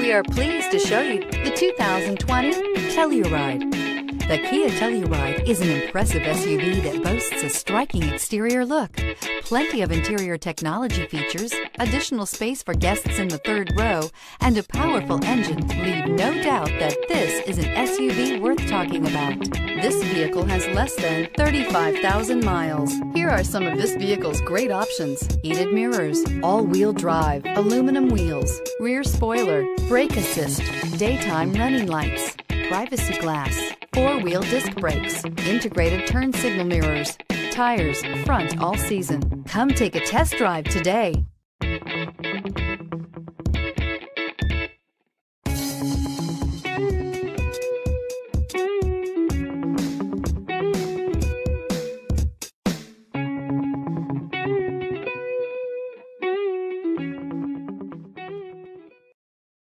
We are pleased to show you the 2020 Telluride. The Kia Telluride is an impressive SUV that boasts a striking exterior look, plenty of interior technology features, additional space for guests in the third row, and a powerful engine leave no doubt that this is an SUV worth talking about. This vehicle has less than 35,000 miles. Here are some of this vehicle's great options. Heated mirrors, all-wheel drive, aluminum wheels, rear spoiler, brake assist, daytime running lights, privacy glass, four-wheel disc brakes, integrated turn signal mirrors, tires, front all season. Come take a test drive today.